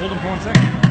hold him for one second.